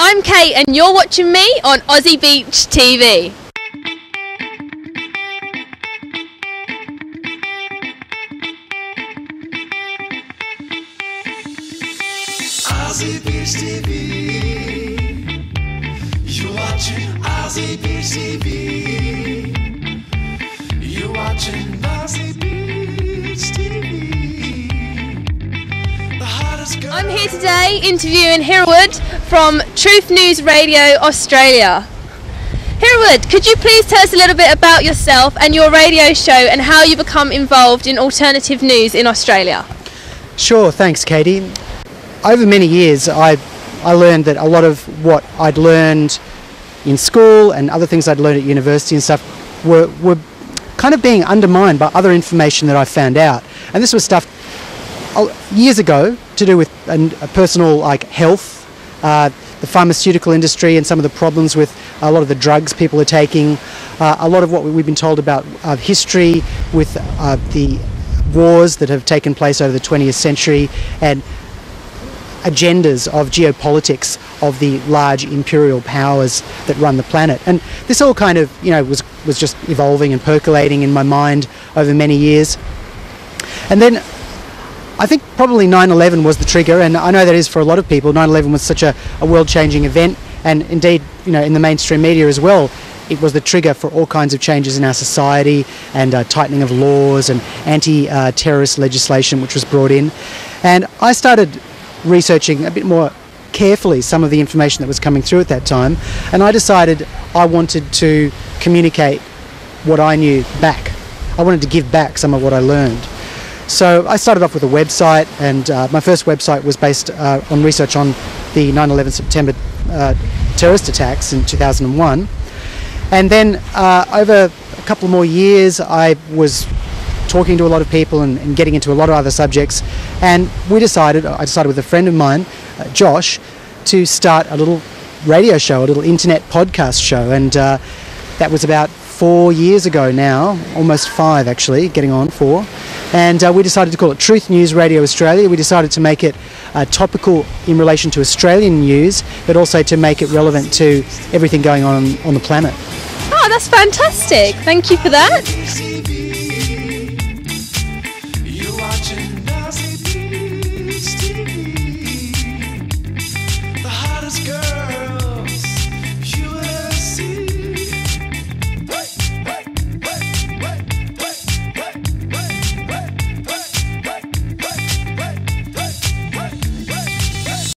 I'm Kate, and you're watching me on Aussie Beach TV. Aussie Beach TV. You're watching Aussie Beach TV. I'm here today interviewing Hereward from Truth News Radio Australia. Hereward, could you please tell us a little bit about yourself and your radio show and how you become involved in alternative news in Australia? Sure, thanks, Katie. Over many years, I, I learned that a lot of what I'd learned in school and other things I'd learned at university and stuff were, were kind of being undermined by other information that I found out. And this was stuff years ago to do with an- a personal like health, uh, the pharmaceutical industry, and some of the problems with a lot of the drugs people are taking. Uh, a lot of what we've been told about uh, history with uh, the wars that have taken place over the 20th century and agendas of geopolitics of the large imperial powers that run the planet. And this all kind of, you know, was, was just evolving and percolating in my mind over many years. And then I think probably 9/11 was the trigger, and I know that is for a lot of people. 9/11 was such a, a world-changing event, and indeed, you know, in the mainstream media as well, it was the trigger for all kinds of changes in our society and uh, tightening of laws and anti-terrorist legislation, which was brought in. And I started researching a bit more carefully some of the information that was coming through at that time, and I decided I wanted to communicate what I knew back. I wanted to give back some of what I learned. So I started off with a website, and uh, my first website was based uh, on research on the 9/11 September uh, terrorist attacks in 2001. And then uh, over a couple more years, I was talking to a lot of people and, and getting into a lot of other subjects. And we decided, I decided with a friend of mine, uh, Josh, to start a little radio show, a little internet podcast show. And uh, that was about four years ago now, almost five actually, getting on four. And uh, we decided to call it Truth News Radio Australia. We decided to make it uh, topical in relation to Australian news, but also to make it relevant to everything going on on the planet. Oh, that's fantastic. Thank you for that.